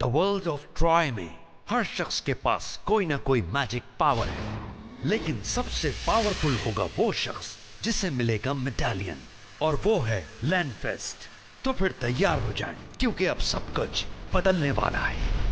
The world of Troy में हर शख्स के पास कोई ना कोई मैजिक पावर है। लेकिन सबसे पावरफुल होगा वो शख्स, जिसे मिलेगा मेटालियन और वो है लैंडफेस्ट तो फिर तैयार हो जाएँ, क्योंकि अब सब कुछ बदलने वाला है।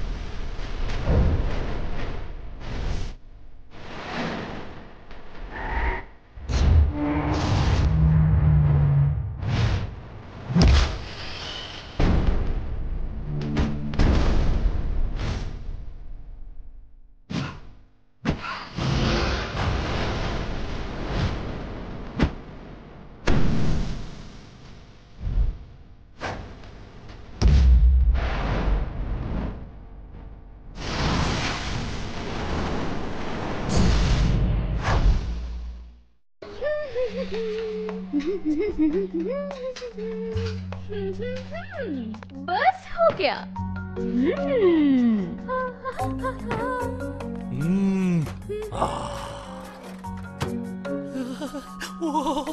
बस हो गया।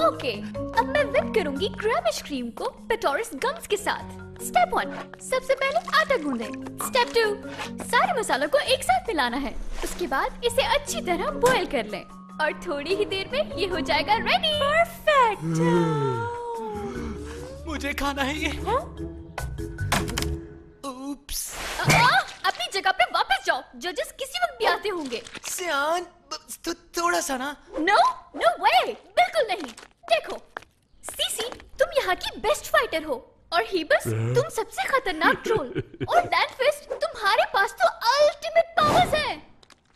ओके अब मैं विप करूँगी क्रैमिश क्रीम को पेटोरिस गम्स के साथ। स्टेप वन सबसे पहले आटा गूंदें। स्टेप टू सारे मसालों को एक साथ मिलाना है। उसके बाद इसे अच्छी तरह बॉईल कर लें। और थोड़ी ही देर में ये हो जाएगा रेडी परफेक्ट मुझे खाना है ये। उप्स अपनी जगह पे वापस जाओ। जजेस किसी वक्त भी आते होंगे। सियान तो थोड़ा सा ना। नो नो वे बिल्कुल नहीं। देखो सीसी तुम यहाँ की बेस्ट फाइटर हो। और हीबस तुम सबसे खतरनाक ट्रोल और लैंडफिस्ट तुम्हारे पास तो अल्टीमेट पावर्स हैं।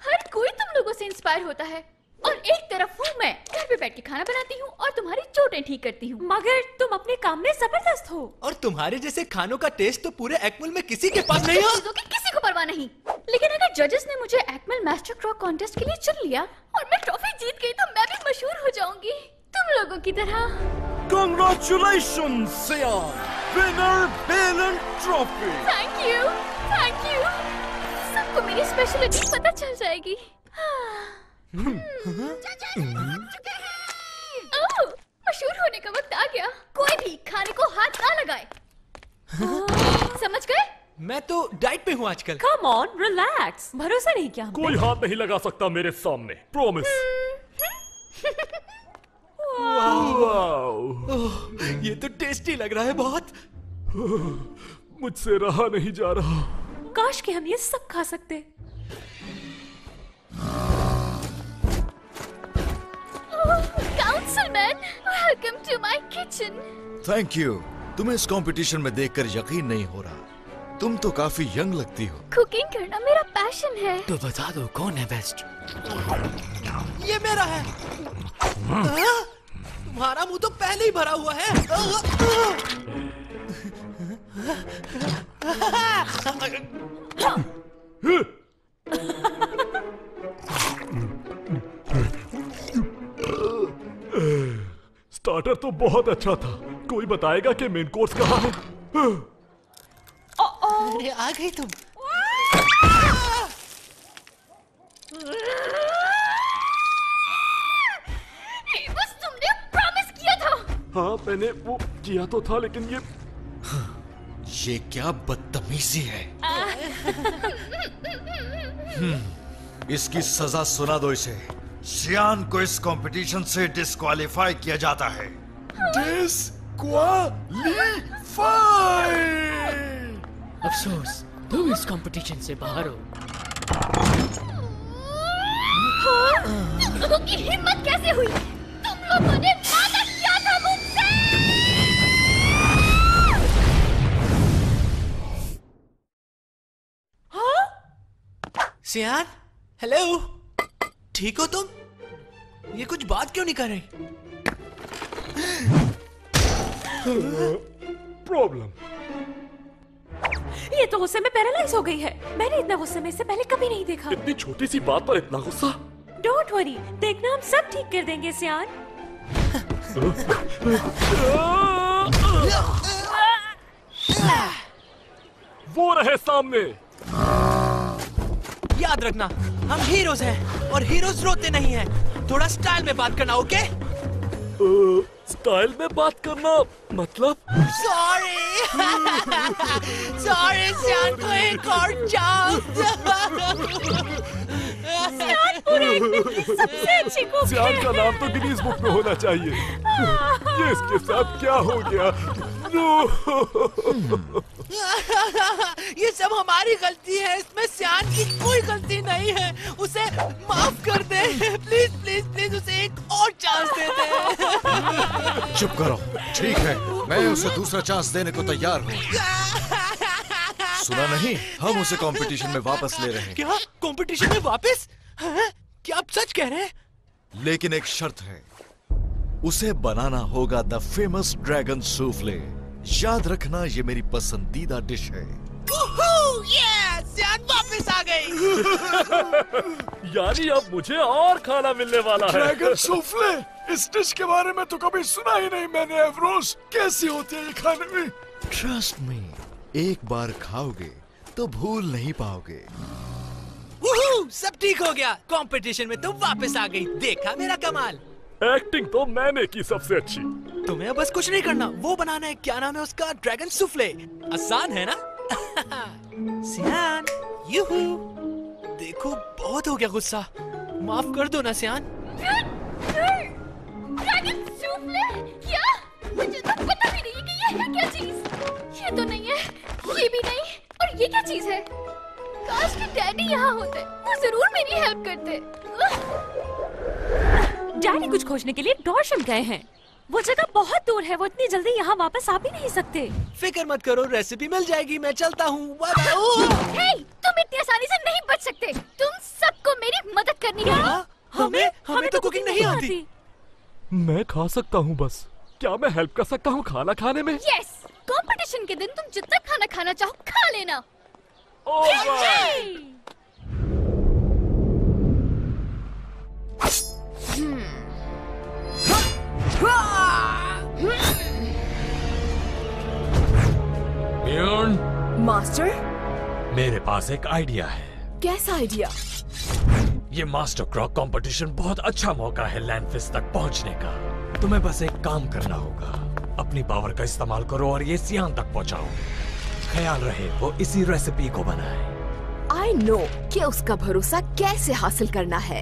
हर कोई तुम लोगों से इंस्पायर होता है। और एक तरफ़ हूँ मैं। घर पे बैठ के खाना बनाती हूँ और तुम्हारी चोटें ठीक करती हूँ। मगर तुम अपने काम में ज़बरदस्त हो। और तुम्हारे जैसे खानों का टेस्ट तो पूरे एक्मल में किसी के पास नहीं हो। की किसी को परवाह नहीं। लेकिन अगर जजेस ने मुझे एक्मल मास्टर क्रॉक कॉन्टेस्ट के लिए चुन लिया और मैं ट्रॉफी जीत गई तो मैं भी मशहूर हो जाऊँगी। तुम लोगों की तरह। Congratulations, Sion! Winner Balin Trophy! Thank you thank you सबको मेरी स्पेशलिटी पता चल जाएगी। मशहूर होने का वक्त आ गया। कोई भी खाने को हाथ ना लगाए। समझ गए? मैं तो डाइट पे हूँ आजकल। कम ऑन रिलैक्स भरोसा नहीं क्या कोई हाथ नहीं लगा सकता मेरे सामने प्रोमिस ये तो टेस्टी लग रहा है बहुत। मुझसे रहा नहीं जा रहा। काश कि हम ये सब खा सकते। Councilman welcome to my kitchen thank you तुम्हें इस कंपटीशन में देखकर यकीन नहीं हो रहा। तुम तो काफ़ी यंग लगती हो। कुकिंग करना मेरा पैशन है। तो बता दो कौन है बेस्ट ये मेरा है। हाँ? तुम्हारा मुँह तो पहले ही भरा हुआ है? स्टार्टर तो बहुत अच्छा था। कोई बताएगा कि मेन कोर्स कहाँ है? अरे आ गई तुम। बस तुमने प्रॉमिस किया था। हाँ मैंने वो किया तो था लेकिन ये ये क्या बदतमीजी है? हम्म, इसकी सजा सुना दो इसे। सियान को इस कंपटीशन से डिस्क्वालीफाई किया जाता है। अफसोस तुम इस कंपटीशन से बाहर हो। तुम लोगों की हिम्मत कैसे हुई? तुम लोगों ने वादा किया था मुझसे! सियान हेलो ठीक हो तुम? ये कुछ बात क्यों नहीं कर रही? प्रॉब्लम। ये तो गुस्से में पैरालाइज हो गई है। मैंने इतना गुस्से में इससे पहले कभी नहीं देखा। इतनी छोटी सी बात पर इतना गुस्सा? डोंट वरी देखना हम सब ठीक कर देंगे सियान। वो रहे सामने। याद रखना हम हीरोज हैं और हीरोज रोते नहीं हैं। थोड़ा स्टाइल में बात करना ओके स्टाइल में बात करना मतलब? सॉरी सॉरी सियान को एक और चांस सबसे अच्छी कुक सियान का नाम तो गिनीज बुक में होना चाहिए। ये इसके साथ क्या हो गया? नो ये सब हमारी गलती है इसमें सियान की कोई गलती नहीं है। उसे माफ़ कर दे। प्लीज़ प्लीज़ प्लीज़ उसे एक और चांस दे दे। चुप करो। ठीक है मैं उसे दूसरा चांस देने को तैयार हूँ। सुना नहीं? हम उसे कंपटीशन में वापस ले रहे हैं। क्या? कंपटीशन में वापस? हैं? क्या आप सच कह रहे हैं? लेकिन एक शर्त है। उसे बनाना होगा द फ़ेमस ड्रैगन सूफले याद रखना ये मेरी पसंदीदा डिश है। सियान वापस आ गई। यानी अब मुझे और खाना मिलने वाला है। ड्रैगन सूफले इस डिश के बारे में तो कभी सुना ही नहीं मैंने एवरोज कैसी होती है ये खाने में? ट्रस्ट मी एक बार खाओगे तो भूल नहीं पाओगे। सब ठीक हो गया। कंपटीशन में तो वापस आ गई। देखा मेरा कमाल। एक्टिंग तो मैंने की सबसे अच्छी। तुम्हें बस कुछ नहीं करना। वो बनाना है क्या नाम है उसका? ड्रैगन सुफले आसान है ना? सियान यूहू। देखो बहुत हो गया गुस्सा। माफ़ कर दो ना सियान। ड्रैगन सूफले क्या? मुझे तो पता भी नहीं कि ये है क्या चीज़। ये तो नहीं है ये भी नहीं और ये क्या चीज़ है? काश कि डैडी यहाँ होते वो ज़रूर मेरी हेल्प करते। डैडी कुछ खोजने के लिए डॉर्शम गए हैं। वो जगह बहुत दूर है वो इतनी जल्दी यहाँ वापस आ भी नहीं सकते। फ़िक्र मत करो रेसिपी मिल जाएगी मैं चलता हूँ! हे तुम इतनी आसानी से नहीं बच सकते। तुम सबको मेरी मदद करनी है। हाँ? हमें हमें तो तो कुकिंग नहीं आती। मैं खा सकता हूँ बस। क्या मैं हेल्प कर सकता हूँ खाना खाने में? यस कंपटीशन के दिन तुम जितना खाना खाना चाहो खा लेना। मास्टर मेरे पास एक आइडिया है। कैसा आइडिया ये मास्टर क्रॉक कंपटीशन बहुत अच्छा मौका है लैंडफिश तक पहुँचने का। तुम्हें बस एक काम करना होगा। अपनी पावर का इस्तेमाल करो और ये सियान तक पहुंचाओ। ख्याल रहे वो इसी रेसिपी को बनाए। आई नो कि उसका भरोसा कैसे हासिल करना है।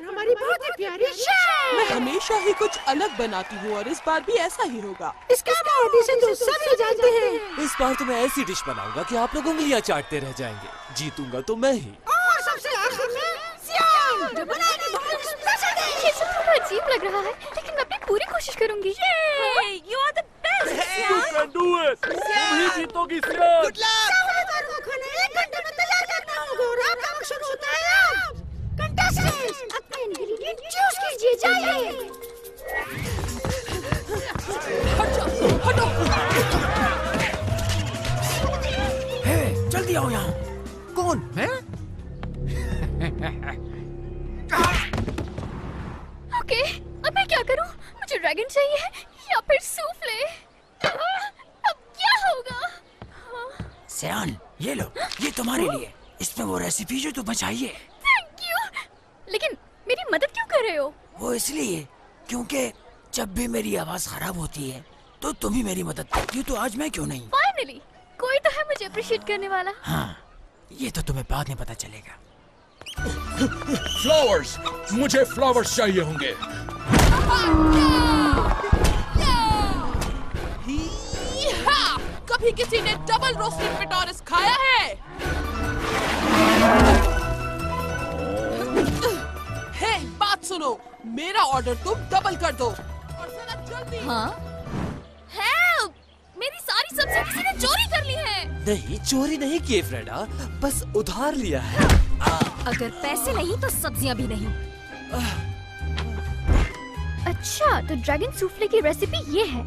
मैं हमेशा ही कुछ अलग बनाती हूँ और इस बार भी ऐसा ही होगा। इसके स्मार्टी से तो सभी जानते हैं। इस बार तो मैं ऐसी डिश बनाऊँगा कि आप लोग उंगलियाँ चाटते रह जाएँगे। जीतूँगा तो मैं ही। और सबसे आखिर में सियाम जो बनाएगी बहुत स्पेशल ये सब थोड़ा अजीब लग रहा है लेकिन मैं अपनी पूरी कोशिश करूँगी। You are the best You can तुम ही जीतोगी सियान खाना एक घंटे में तैयार करना होगा और आपका शुरू होता है। चूज़ कीजिए जाइए जल्दी आओ यहाँ कौन मैं ओके, अब मैं क्या करूँ? मुझे ड्रैगन चाहिए या फिर सूफले? अब क्या होगा? सियान, ये लो, ये तुम्हारे लिए। इसमें वो रेसिपी जो तुम्हें चाहिए थैंक यू लेकिन मेरी मदद क्यों कर रहे हो वो इसलिए क्योंकि भी मेरी आवाज़ खराब होती है तो तुम ही मेरी मदद करती हो तो आज मैं क्यों नहीं? फाइनली कोई तो है मुझे अप्रिशिएट करने वाला। हाँ ये तो तुम्हें बाद में पता चलेगा। फ्लावर्स मुझे फ्लावर्स चाहिए होंगे। हाँ, कभी किसी ने डबल रोस्टेड पिटोरस खाया है? हे बात सुनो। मेरा ऑर्डर तुम डबल कर दो। हाँ। हेल्प मेरी सारी सब्ज़ी किसी ने चोरी कर ली है। नहीं चोरी नहीं किए फ्रेडा। बस उधार लिया है। अगर पैसे नहीं तो सब्ज़ियाँ भी नहीं। अच्छा तो ड्रैगन सूफले की रेसिपी ये है।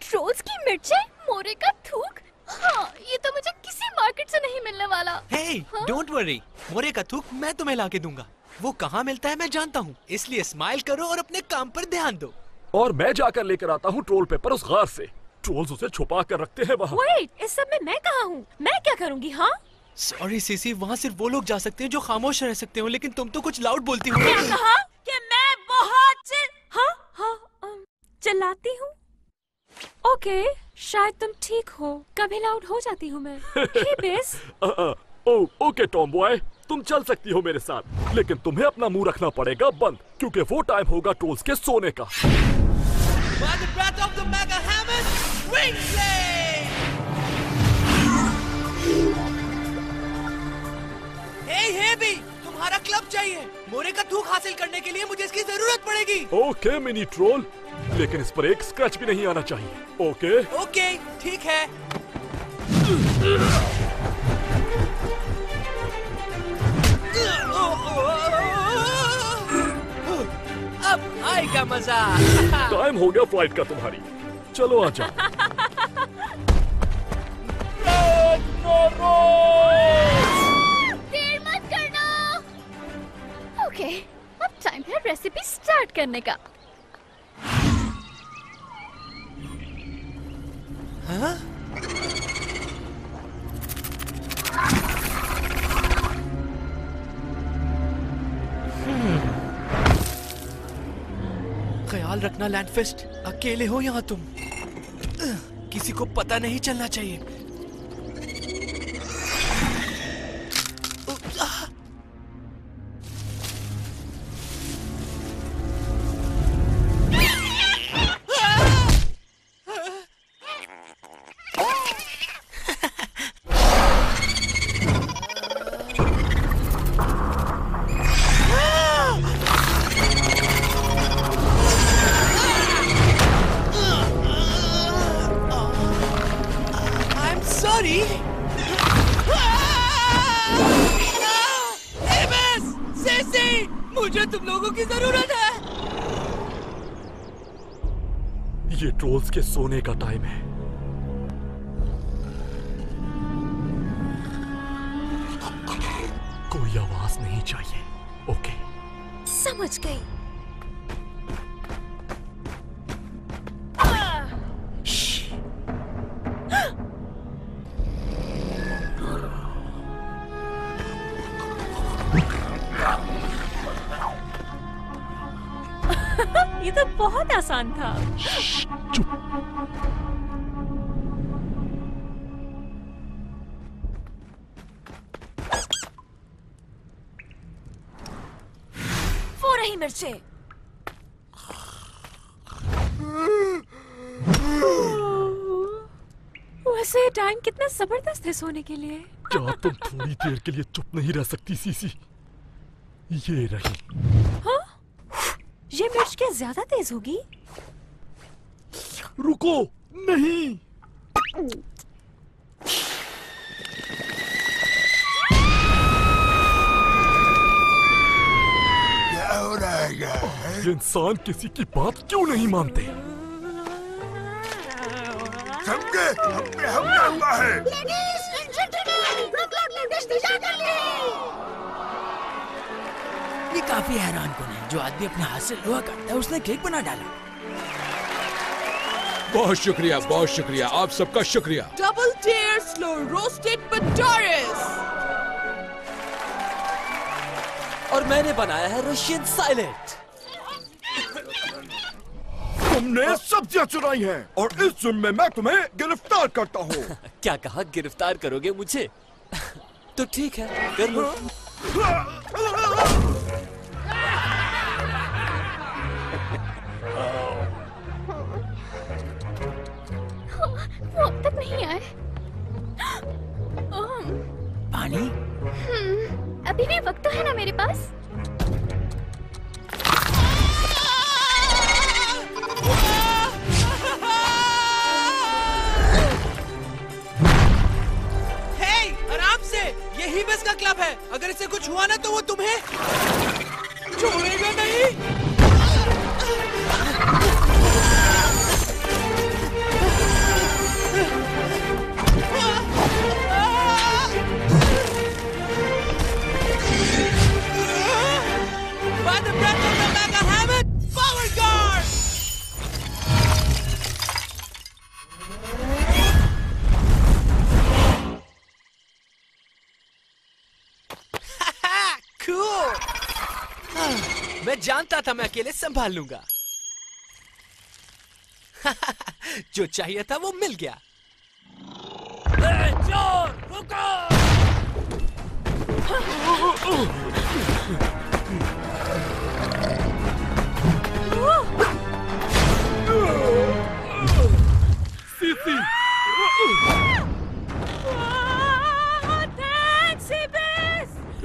ट्रोल्स की मिर्चें मोरे का थूक। हाँ ये तो मुझे किसी मार्केट से नहीं मिलने वाला। हे? डोंट वरी मोरे का थूक मैं तुम्हें ला के दूँगा। वो कहाँ मिलता है मैं जानता हूँ। इसलिए स्माइल करो और अपने काम पर ध्यान दो। और मैं जाकर लेकर आता हूँ ट्रोल पेपर उस गार से। ट्रोल्स उसे छुपा कर रखते हैं वहाँ। वेट इस सब में मैं कहाँ हूँ? मैं क्या करूँगी हाँ? सॉरी सीसी वहाँ सिर्फ़ वो लोग जा सकते हैं जो खामोश रह सकते हो लेकिन तुम तो कुछ लाउड बोलती हो। क्या कहा? कि मैं बहुत चिल हाँ हाँ चिल्लाती हूँ? ओके शायद तुम ठीक हो। कभी लाउड हो जाती हूँ मैं। बेस ओ, ओके टॉम बॉय तुम चल सकती हो मेरे साथ लेकिन तुम्हें अपना मुँह रखना पड़ेगा बंद क्योंकि वो टाइम होगा ट्रोल्स के सोने का। By the breath of the Mega Hammond, Ring Blade! Hey, भी तुम्हारा क्लब चाहिए। मोरे का थूक हासिल करने के लिए मुझे इसकी ज़रूरत पड़ेगी। ओके मिनी ट्रोल लेकिन इस पर एक स्क्रैच भी नहीं आना चाहिए। ओके ओके ठीक है। अब आएगा मज़ा। टाइम हो गया फ़्लाइट का तुम्हारी। चलो आ जाओ। देर मत करना। ओके अब टाइम है रेसिपी स्टार्ट करने का। हाँ? ख्याल रखना लैंडफेस्ट अकेले हो यहाँ तुम। किसी को पता नहीं चलना चाहिए। मुझे तुम लोगों की ज़रूरत है। ये ट्रोल्स के सोने का टाइम है। कोई आवाज़ नहीं चाहिए। ओके। समझ गई। रही मिर्चे। वैसे टाइम कितना ज़बरदस्त है सोने के लिए। क्या तुम थोड़ी देर के लिए चुप नहीं रह सकती सीसी। ये रही। हाँ? ये मिर्च क्या ज़्यादा तेज होगी? रुको नहीं। रहा है? ये इंसान किसी की बात क्यों नहीं मानते? समझे हमने हमला हुआ है। ये काफ़ी हैरान कौन है? जो आदमी अपने हाथ से लोहा काटता है उसने केक बना डाला। बहुत शुक्रिया बहुत शुक्रिया। आप सबका शुक्रिया। डबल टेयर स्लो रोस्टेड पटारिस और मैंने बनाया है रशियन साइलेंट। तुमने सब्ज़ियाँ चुराई हैं और इस जुर्म में मैं तुम्हें गिरफ़्तार करता हूँ। क्या कहा? गिरफ़्तार करोगे मुझे? तो ठीक है कर लो। वो अब तक नहीं आए। पानी? हम्म, अभी भी वक्त तो है ना मेरे पास? हे आराम से। यही बस का क्लब है। अगर इसे कुछ हुआ ना तो वो तुम्हें छोड़ेगा नहीं। मैं जानता था मैं अकेले संभाल लूँगा। जो चाहिए था वो मिल गया।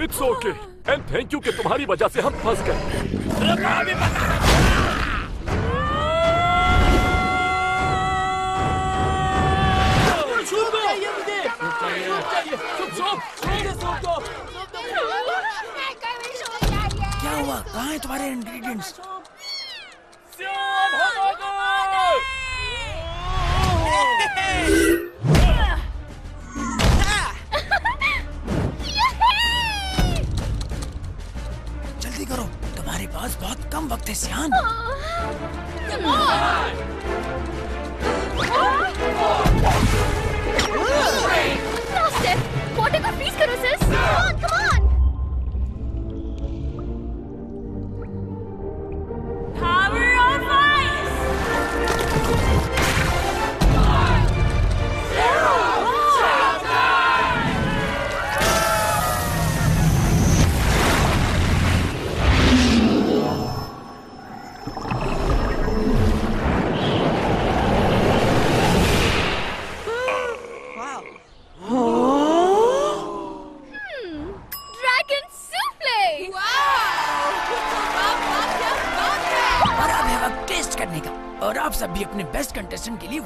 It's okay and thank you कि तुम्हारी वजह से हम फंस गए। क्या हुआ? कहाँ है तुम्हारे इंग्रेडिएंट्स पास बहुत कम वक्त है सियान step. Water को freeze sis. Come on, come on.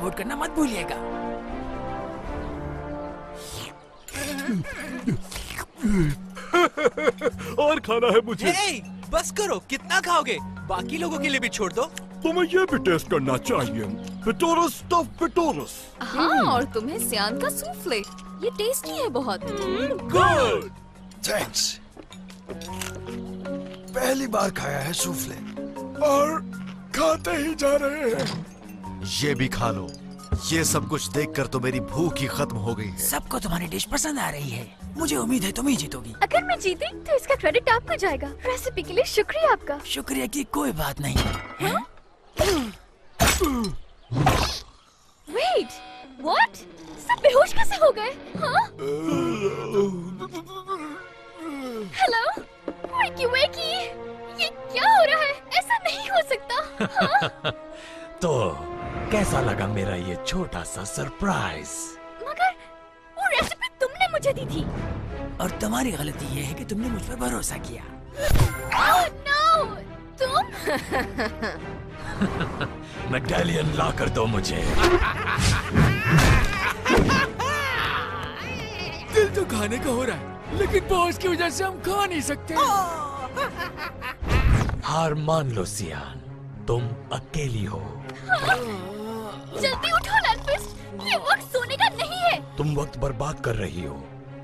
Vote करना मत भूलिएगा। और खाना है मुझे। हे बस करो कितना खाओगे? बाकी लोगों के लिए भी छोड़ दो। तुम्हें ये भी टेस्ट करना चाहिए। पिटोरस स्टफ़ पिटोरस हाँ और तुम्हें सियान का सूफले ये टेस्टी है बहुत। गुड थैंक्स पहली बार खाया है सूफले और खाते ही जा रहे हैं। ये भी खा लो। ये सब कुछ देखकर तो मेरी भूख ही खत्म हो गई है। सबको तुम्हारी डिश पसंद आ रही है। मुझे उम्मीद है तुम ही जीतोगी। अगर मैं जीती तो इसका क्रेडिट आपको जाएगा। रेसिपी के लिए शुक्रिया आपका। शुक्रिया की कोई बात नहीं। है? वेट व्हाट सब बेहोश कैसे हो गए? हाँ हेलो वेकी वेकी ये क्या हो रहा है? ऐसा नहीं हो सकता? तो कैसा लगा मेरा ये छोटा सा सरप्राइज़ मगर वो रेसिपी तुमने मुझे दी थी। और तुम्हारी गलती ये है कि तुमने मुझ पर भरोसा किया। ओह नो तुम? मेडालियन ला कर दो मुझे। दिल तो खाने का हो रहा है लेकिन बॉस की वजह से हम खा नहीं सकते। हार मान लो सियान तुम अकेली हो। जल्दी उठो लैंडफिस्ट। ये वक्त सोने का नहीं है। तुम वक्त बर्बाद कर रही हो।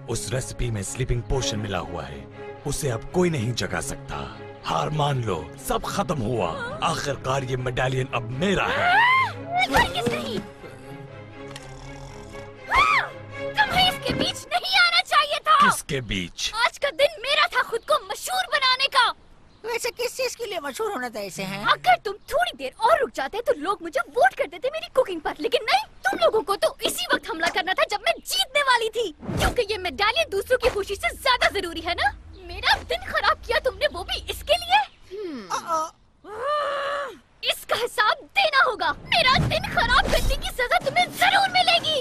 उस रेसिपी में स्लीपिंग पोशन मिला हुआ है। उसे अब कोई नहीं जगा सकता। हार मान लो सब खत्म हुआ। आखिरकार ये मेडालियन अब मेरा है। तुम्हें इसके बीच नहीं आना चाहिए था। किसके बीच? आज का दिन मेरा था खुद को मशहूर बनाने का। वैसे किस चीज़ के लिए मशहूर होना था ऐसे हैं? अगर तुम थोड़ी देर और रुक जाते तो लोग मुझे वोट कर देते मेरी कुकिंग पर लेकिन नहीं तुम लोगों को तो इसी वक्त हमला करना था जब मैं जीतने वाली थी। क्योंकि ये मेडालियन दूसरों की खुशी से ज़्यादा ज़रूरी है ना? मेरा दिन खराब किया तुमने वो भी इसके लिए? इसका हिसाब देना होगा। मेरा दिन खराब करने की सजा तुम्हें ज़रूर मिलेगी।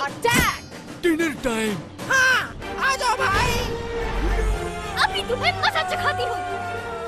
डिनर टाइम हाँ आ जाओ भाई। अभी तुम्हें मज़ा चखाती हूँ।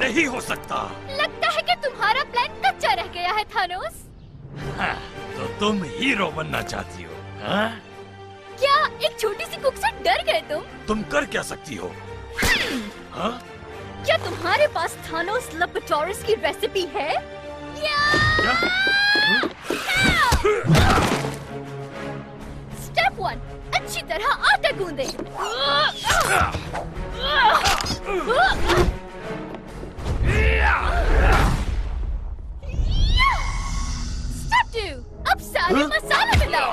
नहीं हो सकता। लगता है कि तुम्हारा प्लान कच्चा रह गया है थानोस। हाँ, तो तुम हीरो बनना चाहती हो हाँ? क्या एक छोटी सी कुक से डर गए तुम? तुम कर क्या सकती हो? हाँ? क्या तुम्हारे पास थानोस लपटोरस की रेसिपी है? स्टेप वन अच्छी तरह आटा गूंदे। स्टेप टू अब सारे मसाले मिलाओ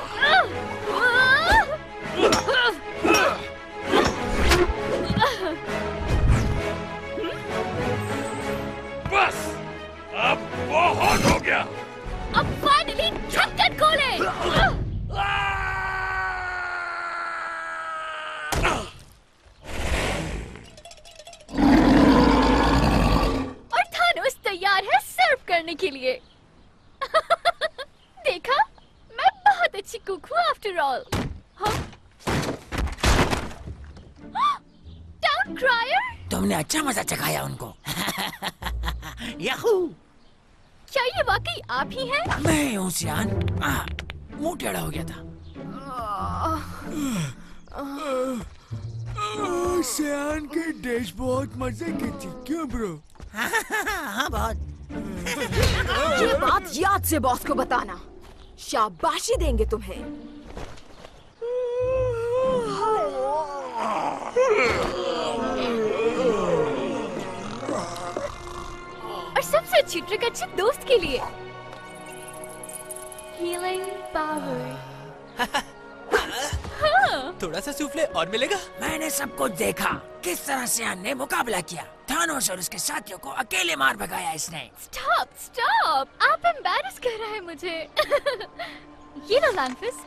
अच्छा मज़ा चखाया उनको। याहू। क्या ये वाकई आप ही हैं? मैं हूँ सियान। मुँह टेढ़ा हो गया था। सियान की डिश बहुत मज़े की थी। क्यों ब्रो? हाँ बहुत। ये बात याद से बॉस को बताना। शाबाशी देंगे तुम्हें। अच्छी ट्रिक अच्छे दोस्त के लिए। हीलिंग पावर थोड़ा सा सूफले और मिलेगा? मैंने सब कुछ देखा। किस तरह सियान ने मुकाबला किया। थानोस और उसके साथियों को अकेले मार भगाया इसने। स्टॉप स्टॉप आप एम्बैरस कर रहे हैं मुझे। ये लो लैंडफिस्ट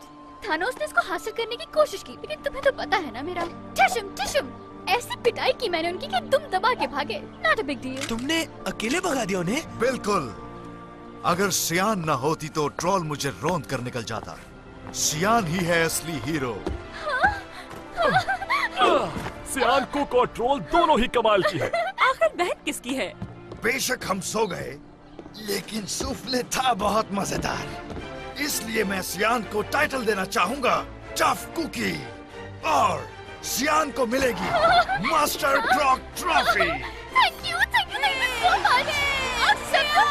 थानोस ने इसको हासिल करने की कोशिश की लेकिन तुम्हें तो पता है ना मेरा। टिशम टिशम ऐसी पिटाई की मैंने उनकी कि तुम दबा के भागे। नॉट अ बिग डील तुमने अकेले भगा दिया उन्हें? बिल्कुल। अगर सियान न होती तो ट्रोल मुझे रोंद कर निकल जाता। सियान ही है असली हीरो। सियान कुक और ट्रोल दोनों ही कमाल की है। आखिर बहन किसकी है? बेशक हम सो गए लेकिन सूफले था बहुत मज़ेदार। इसलिए मैं सियान को टाइटल देना चाहूँगा टफ कुकी। और सियान को मिलेगी master clock trophy thank you thank you thank you so much आप सबको